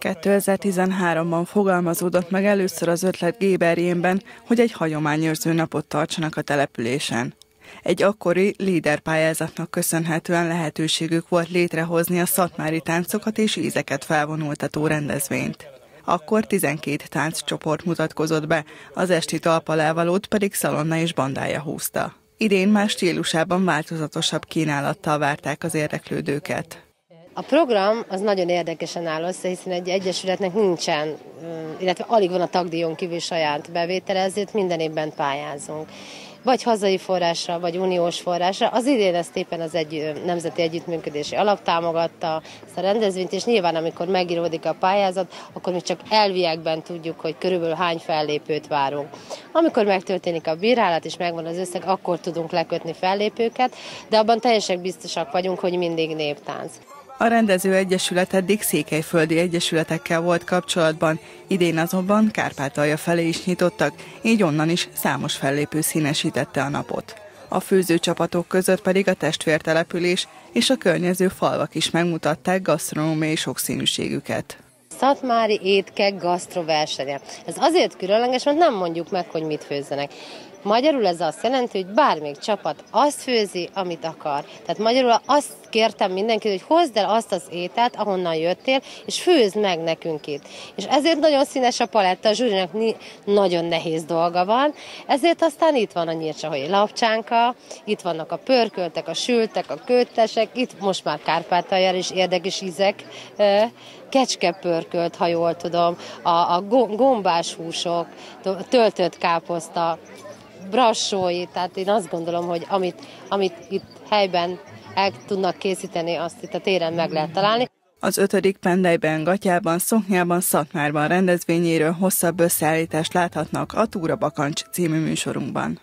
2013-ban fogalmazódott meg először az ötlet Géberjénben, hogy egy hagyományőrző napot tartsanak a településen. Egy akkori líderpályázatnak köszönhetően lehetőségük volt létrehozni a szatmári táncokat és ízeket felvonultató rendezvényt. Akkor 12 tánccsoport mutatkozott be, az esti talpalávalót pedig Szalonna és bandája húzta. Idén más stílusában változatosabb kínálattal várták az érdeklődőket. A program az nagyon érdekesen áll össze, hiszen egy egyesületnek nincsen, illetve alig van a tagdíjon kívül saját bevétele, ezért minden évben pályázunk vagy hazai forrásra, vagy uniós forrásra. Az idén ezt éppen az egy nemzeti együttműködési alap támogatta ezt a rendezvényt, és nyilván amikor megíródik a pályázat, akkor mi csak elviekben tudjuk, hogy körülbelül hány fellépőt várunk. Amikor megtörténik a bírálat és megvan az összeg, akkor tudunk lekötni fellépőket, de abban teljesen biztosak vagyunk, hogy mindig néptánc. A rendező egyesület eddig székelyföldi egyesületekkel volt kapcsolatban, idén azonban Kárpátalja felé is nyitottak, így onnan is számos fellépő színesítette a napot. A főzőcsapatok között pedig a testvértelepülés és a környező falvak is megmutatták gasztronómiai sokszínűségüket. Szatmári étkek gasztroversenye. Ez azért különleges, mert nem mondjuk meg, hogy mit főzzenek. Magyarul ez azt jelenti, hogy bármelyik csapat azt főzi, amit akar. Tehát magyarul azt kértem mindenkit, hogy hozd el azt az ételt, ahonnan jöttél, és főzd meg nekünk itt. És ezért nagyon színes a paletta, a zsűrinek nagyon nehéz dolga van, ezért aztán itt van a nyírcsahoi lapcsánka, itt vannak a pörköltek, a sültek, a köttesek, itt most már Kárpátalján is érdekes ízek, kecskepörkölt, ha jól tudom, a, a gombás húsok, töltött káposzta, brassói, tehát én azt gondolom, hogy amit, amit itt helyben el tudnak készíteni, azt itt a téren meg lehet találni. Az ötödik Pendelyben, Gatyában, Szoknyában, Szatmárban rendezvényéről hosszabb összeállítást láthatnak a Túra Bakancs című műsorunkban.